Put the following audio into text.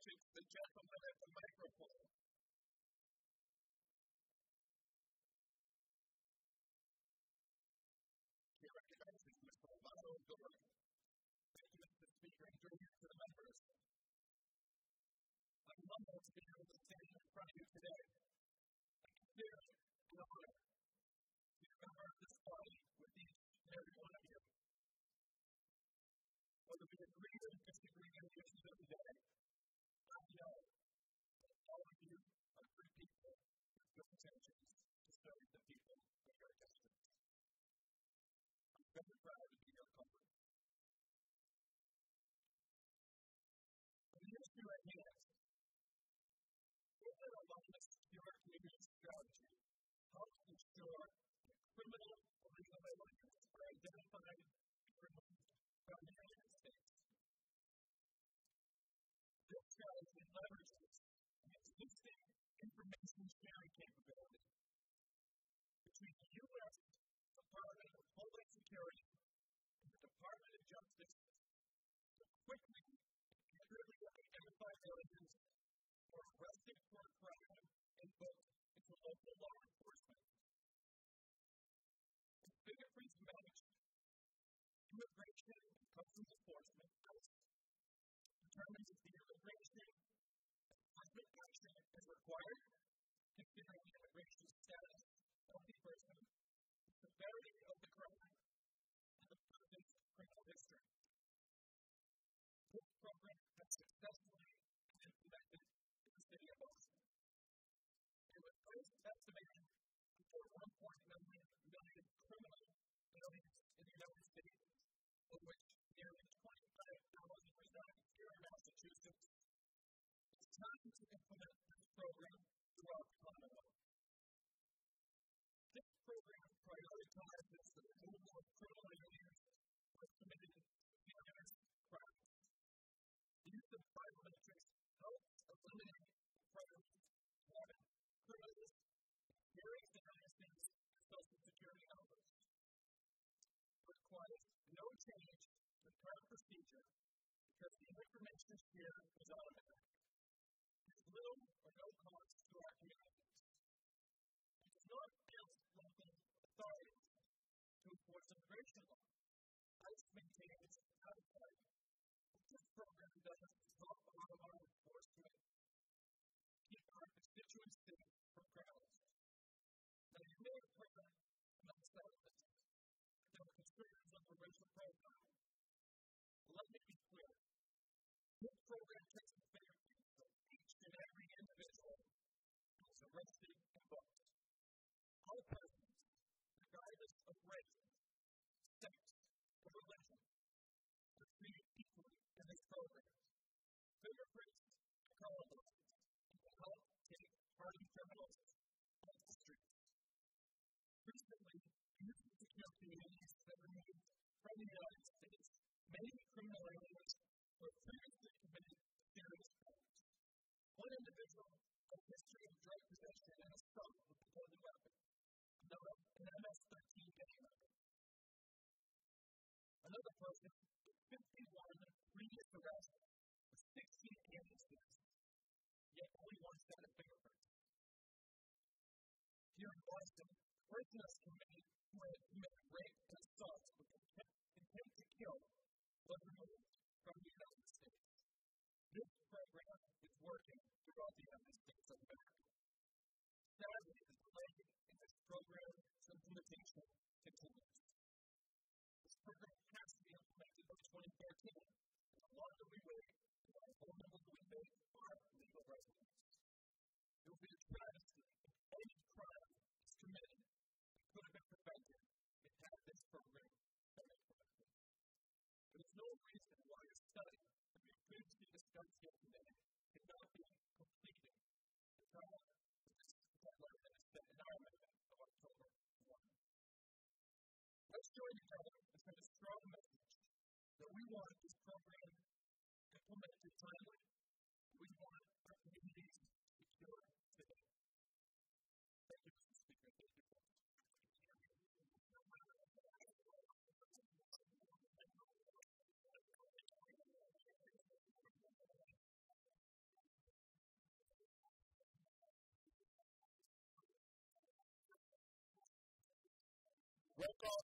to the gentleman at the microphone. He recognizes Mr. Lombardo. Intentions to serve the people of your district. I'm very proud to be your company. The issue at hand is that a lot of secure community strategy helps ensure that criminal illegal aliens are identified and removed from quickly and clearly identify who are arrested for crime and booked into local law enforcement. As fingerprints managed, immigration and customs enforcement determines if the immigration enforcement action is required, considering the immigration status of the person, the severity of the crime, and the person's criminal history. This program has successfully implemented in the city of Boston. It was first estimated for 1.9 million criminal aliens in the United States, of which nearly 25,000 reside here in Massachusetts. It's time to implement this program throughout the Commonwealth. This program prioritizes change the current procedure because the information here is automatic. There's little or no cost to our communities. It does not ask local authorities to enforce immigration law. ICE maintains oversight. What this program does is help our law enforcement keep our constituents safe from criminals. Now, you may have heard about settlements. There were concerns over racial profiling. Let me be clear. This program takes the fingerprints of each and every individual who is arrested and booked. All persons, regardless of race, sex, or religion, are treated equally in this program. Are colorblind and can help take hardened criminals off the streets. Recently, communities that removed from the United States many criminal aliens have previously committed serious crimes. One individual a history of drug possession and assault with a deadly weapon, another Committed who had committed rape and assault with intent to kill was removed from the United States. This program is working throughout the United States of America. Sadly, the delay in this program's implementation continues. This program has to be implemented by 2013, and the longer we wait, the more vulnerable we make our legal residents. It will be a join together and send a strong message that we want this program implemented timely. We want our communities secure today. Thank you, Mr. Speaker. Thank you. Roll.